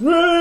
Woo!